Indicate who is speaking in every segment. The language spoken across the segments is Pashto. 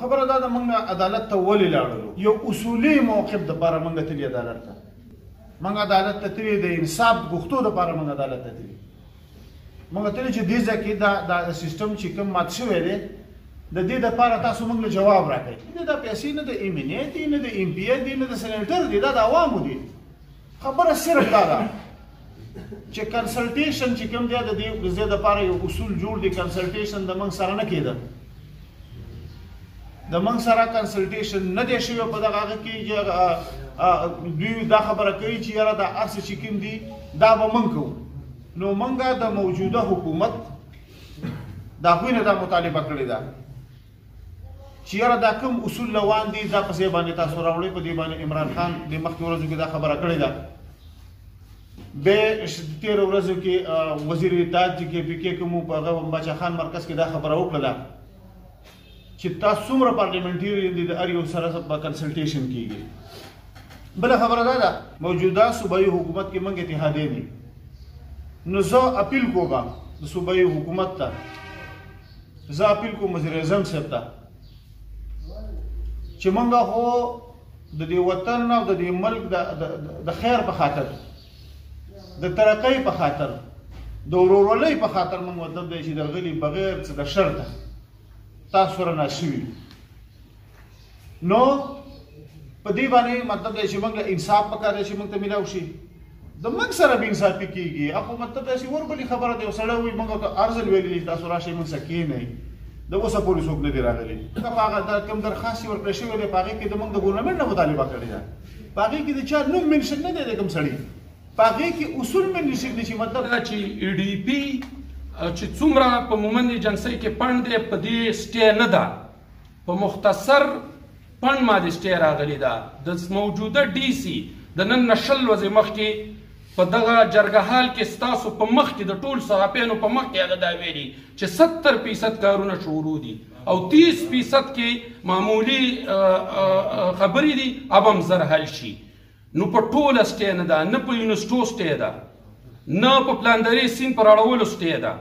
Speaker 1: خبره دا ده موږ عدالت ته ولې لاړلو یو اصولي موقف د پاره موږ تللی عدالت ته موږ عدالت ته تللی د انصاف غوښتو د پاره موږ عدالت ته تللی موږ تللی چې دې ځکه دا د سیستم چې کوم مات شوی دی د دې د پاره تاسو موږ له جواب راکړئ دا پیسې نه د ایمنیت نه د ایم پی ای نه د سنټر دی دا د عوامو دی خبره صرف دا ده چې کنسلټیشن چې کوم دی د دې د زیاده لپاره یو اصول جوړ دی کنسلټیشن د من سره نه کېده د من سره کنسلټیشن نه دی شوی په دغه هغه کې چې دوی دا خبره کوي چې یاره دا ارس چې کوم دی دا به من کوو نو منګه د موجوده حکومت دا غوینه دا مطالبه کړې ده چې یاره دا کوم اصول روان دي دا په ځای باندې تاسو راوړی په دې باندې عمران خان د مخکې ورځو کې دا خبره کړې ده د تیر ورځو کې وزیر اتحاد چې کې پی کې کوم په هغه بچا خان مرکز کې دا خبره وکړه چې تاسو څومره پارلیمنټری دي د ار یو سره په کنسلټیشن کیږي بل خبره دا ده موجوده صوبایي حکومت کې منګ اتحادې دي نو زه اپیل کوم د صوبایي حکومت ته زه اپیل کوم وزیر اعظم صاحب ته چې مونږه خو د دې وطن او د دې ملک د خیر په خاطر د ترقۍ په خاطر د ورورولۍ په خاطر مونږ وطن دی چې درغلي بغیر څه د شرطه تاسو سره ناشوي نو په دې باندې مطلب دی چې موږ له انصاف پکار دی چې موږ ته ملاو شي د موږ سره به انصاف کیږي اخو مطلب دی چې وربلې خبره دی وسړی وي موږ ته ارزل ویلي تاسو راشي موږ سکه نه د اوسه پورې څوک نه دی راغلی دا هغه د کوم درخواست ورکړ شوی دی پاره کې د موږ د ګورنمنت نه مطالبه کړی دا پاره کې د چا نوم منشن نه دی کوم سړی پاره کې اصول منشن نشي مطلب دا
Speaker 2: چې ای ډی پی چې څومره په مومند ایجنسی کې پاند په دې سټې نه ده په مختصر پن ماجسټې راغلي ده د موجوده ډي سي د نن نه شل ورځې مخکې په دغه جرګه حال کې ستاسو په مخ کې د ټول صحافیانو په مخ کې هغه دا ویلي چې ستر فیصد کارونه شروع دي او تیس فیصد کې معمولی خبرې دي اب هم زر حل شي نو په ټوله سټې نه ده نه په یونیسټو سټې ده نه په پلاندرې سیند پر اړولو سټې ده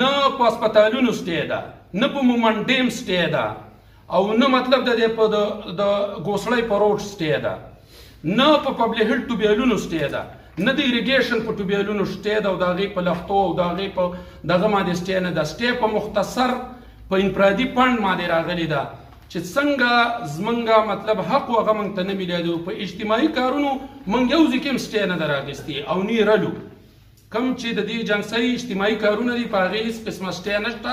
Speaker 2: نه په هسپتالونو سټې ده نه په مومنټ ډیم سټې ده او نه مطلب د دې په د ګوسړۍ په روډ سټې ده نه په پبلک هیلت ټوبیلونو سټې ده نه د ایریګیشن په ټوبیلونو سټې ده او د هغې په لختو او د هغې په دغه باندې سټې نه ده سټې په مختصر په انفرادي پاند باندې راغلې ده چې څنګه زمونږه مطلب حق او هغه مونږ ته نه ملي دی په اجتماعي کارونو مونږ یو ځکه هم سټې نه دراغستي او نه رلو کوم چی د دی جنګ سری اجتماعی کارونه دی په هغی هیڅ قسمه سټی نشته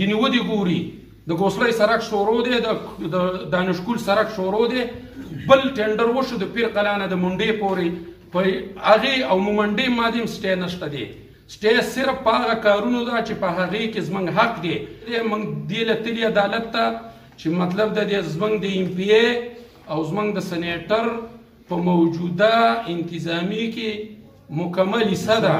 Speaker 2: ګینی ودی ګوری د ګوسړی سرک شورو دی د دانشکول سرک شورو دی بل ټینډر وشو د پیر قلا نه د منډی پوری په هغه او مومنډې مادیم سټې نشته دی سټې صرف په هغه کارونو ده چې په هغه کې زمنګ حق دی موږ دی لتلی عدالت ته چې مطلب د دې زمنګ د ایم پی ای او زمنګ د سنیټر په موجوده انتظامی کې مکملی سه ده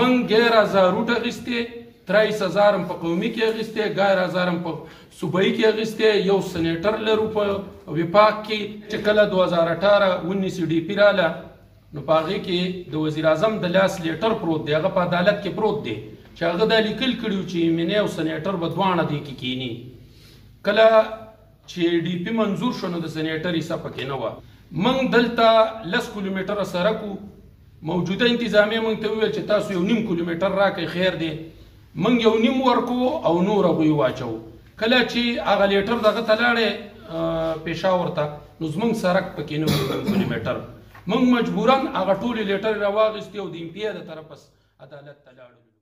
Speaker 2: من غیر ازاروټ اغیستی ترایس ازارم په قومی کې اغیستی غیر ازارم په صوبای کې اغیستی یو سنیټر لرو په وفاق کې چې کله 2018 19 ډی پی رااله نو پاغه کې د وزیر اعظم د لاس لیټر پروت دی هغه په عدالت کې پروت دی چې هغه دا لیکل کړیو چې مینه او سنیټر به دوانه دی کې کینی کله چی ډی پی منظور شو نو د سنیټر حصه پکی نه وه موږ دلته لس کلومیټره سرک وو موجوده انتظامیه موږ ته وویل چې تاسو یو نیم کلومیټر راکړئ خیر دی موږ یو نیم ورکو او نور هغوی واچو کله چې هغه لیټر دغه ته لاړې پېښور ته نو زمونږ سرک پکې نه وو کیلومتر موږ مجبورا هغه ټولې لیټر راواغستې او د امپیا د طرفه عدالت ته لاړو